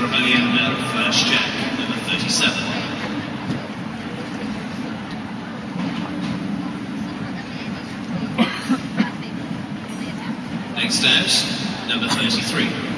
Rebellion first check, number 37. Next out, number 33.